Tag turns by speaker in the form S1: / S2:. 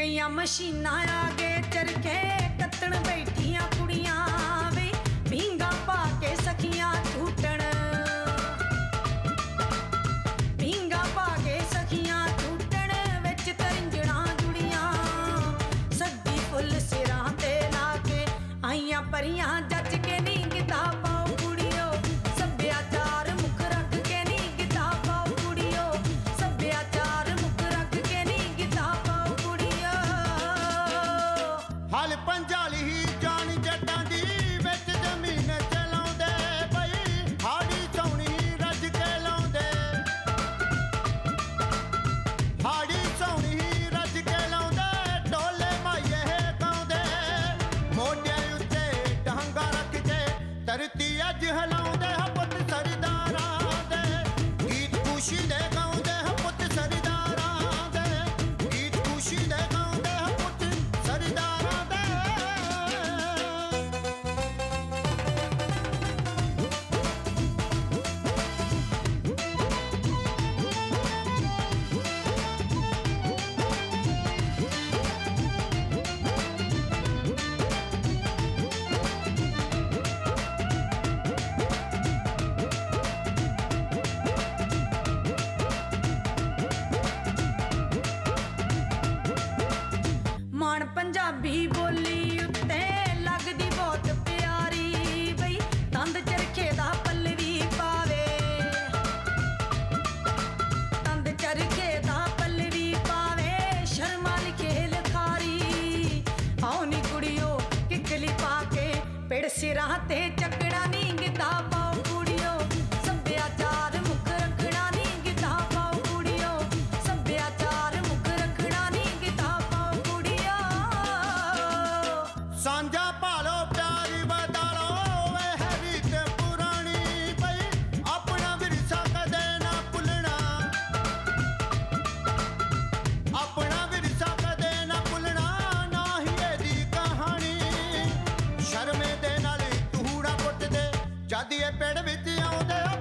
S1: गैया मशीना आगे चरखे कतन बैठ ਅੱਜ ਹਲਾਉਂਦੇ
S2: ਪੰਜਾਬੀ ਬੋਲੀ ਉੱਤੇ ਲੱਗਦੀ ਬਹੁਤ ਪਿਆਰੀ ਬਈ, ਤੰਦ ਚਰਖੇ ਦਾ ਪੱਲਵੀ ਪਾਵੇ। ਤੰਦ ਚਰਖੇ ਦਾ ਪੱਲਵੀ ਪਾਵੇ, ਸ਼ਰਮਾ ਲਿਖੇ ਲਖਾਰੀ। ਆਉਣੀ ਕੁੜੀਓ, ਕਿਕਲੀ ਪਾ ਕੇ, ਪੇੜ ਸਿਰਾਂ ਤੇ ਚੱਕੜਾ
S1: ਨੀਂਗਦਾ aonde eu